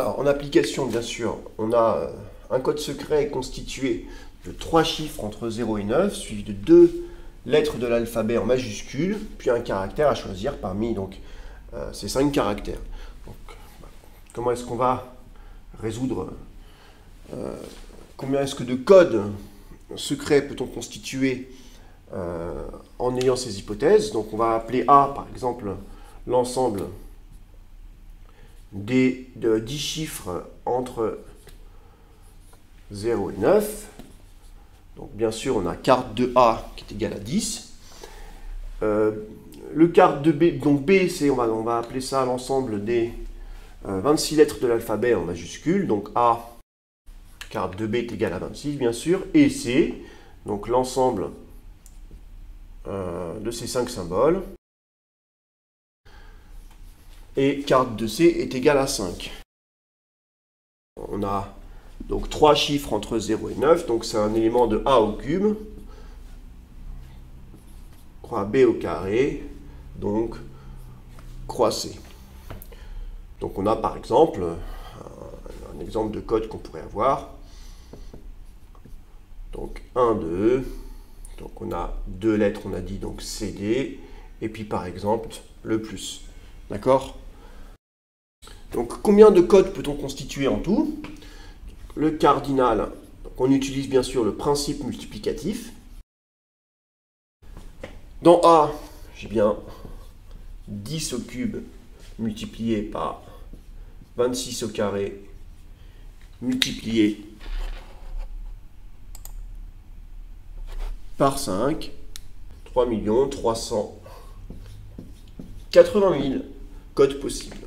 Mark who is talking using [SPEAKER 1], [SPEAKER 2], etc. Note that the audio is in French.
[SPEAKER 1] en application, bien sûr, on a euh, un code secret constitué de trois chiffres entre 0 et 9, suivi de deux lettres de l'alphabet en majuscule, puis un caractère à choisir parmi donc, euh, ces cinq caractères. comment est-ce qu'on va résoudre euh, Combien est-ce que de codes secrets peut-on constituer en ayant ces hypothèses? Donc on va appeler A, par exemple, l'ensemble des de 10 chiffres entre 0 et 9. Donc bien sûr, on a carte de A qui est égale à 10. Euh, le carte de B, donc B, c'est, on va, appeler ça l'ensemble des 26 euh, lettres de l'alphabet en majuscule. Donc A, carte de B est égale à 26, bien sûr. Et C, donc l'ensemble euh, de ces 5 symboles et carte de C est égale à 5. On a donc trois chiffres entre 0 et 9, donc c'est un élément de A au cube, croix B au carré, donc croix C. Donc on a par exemple un, exemple de code qu'on pourrait avoir. Donc 1, 2, donc on a deux lettres, on a dit donc CD, et puis par exemple le plus. D'accord? Donc combien de codes peut-on constituer en tout? Le cardinal, on utilise bien sûr le principe multiplicatif. Dans A, j'ai bien 10 au cube multiplié par 26 au carré multiplié par 5, 3 380 000 codes possibles.